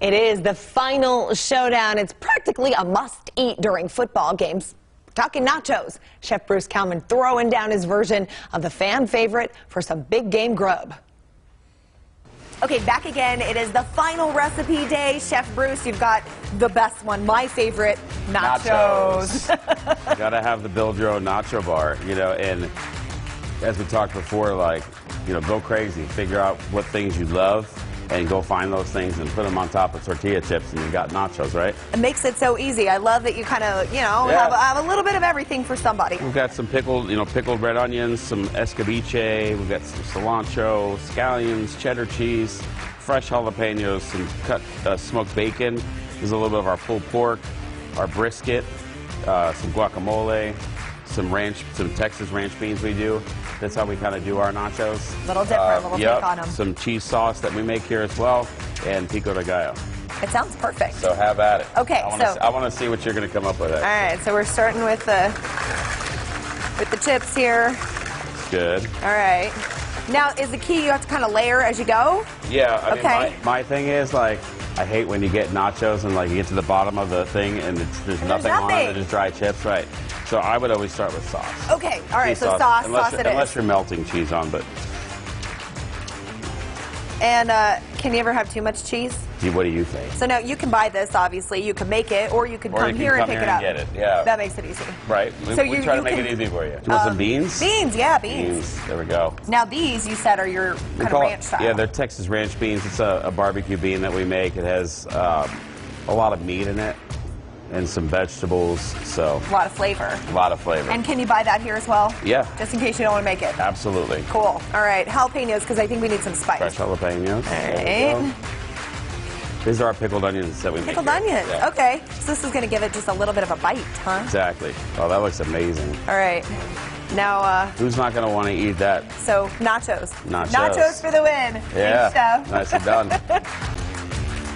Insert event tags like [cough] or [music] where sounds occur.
It is the final showdown. It's practically a must eat during football games. Talking nachos. Chef Bruce Kalman throwing down his version of the fan favorite for some big game grub. Okay, back again. It is the final recipe day. Chef Bruce, you've got the best one, my favorite, nachos. You gotta have the build your own nacho bar, you know, and as we talked before, like, you know, go crazy. Figure out what things you love and go find those things and put them on top of tortilla chips and you got nachos, right? It makes it so easy. I love that you kind of, you know, Yeah. have, have a little bit of everything for somebody. We've got some pickled, you know, pickled red onions, some escabeche, we've got some cilantro, scallions, cheddar cheese, fresh jalapenos, some cut uh, smoked bacon. There's a little bit of our pulled pork, our brisket, uh, some guacamole, some ranch, some Texas ranch beans we do. That's how we kind of do our nachos. A Little different, a little yep, take on 'em. Some cheese sauce that we make here as well, and pico de gallo. It sounds perfect. So have at it. Okay, I wanna so- see, I want to see what you're going to come up with. All right, so we're starting with the with the chips here. Good. All right. Now, is the key you have to kind of layer as you go? Yeah, I Okay. mean, my, my thing is like, I hate when you get nachos and like you get to the bottom of the thing and it's, there's there's nothing on it, nothing. there's just dry chips, right? So I would always start with sauce. Okay. All right. Cheese So sauce, unless sauce it is. Unless you're melting cheese on, but And uh, can you ever have too much cheese? what do you think? So now you can buy this. Obviously, you can make it, or you can Or come you can here come and pick here it up. and get it, yeah. That makes it easy. Right? We, So we you- try you to make can- it easy for you. Do you want some beans? Beans, yeah, beans. Beans. There we go. Now these you said are your We kind of call it- ranch style. Yeah, they're Texas ranch beans. It's a, a barbecue bean that we make. It has um, a lot of meat in it and some vegetables, so a lot of flavor. a lot of flavor. And can you buy that here as well? Yeah. Just in case you don't want to make it. Absolutely. Cool. All right, jalapenos because I think we need some spice. Fresh jalapenos. We right. These are our pickled onions that we make. Pickled onions. Yeah. Okay. So this is going to give it just a little bit of a bite, huh? Exactly. Oh, that looks amazing. All right. Now, uh, Who's not going to want to eat that? so nachos. Nachos. Nachos for the win. Yeah. Chef. Nicely done. [laughs]